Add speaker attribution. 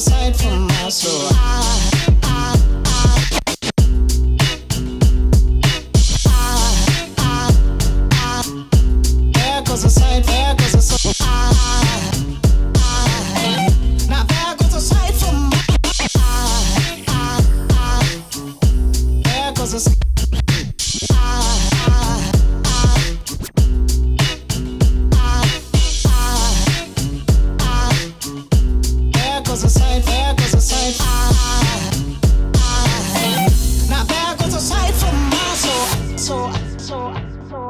Speaker 1: slow. There goes a sight, there goes a sight. Now there goes a sight from There goes a cause it's ain't So, so, so.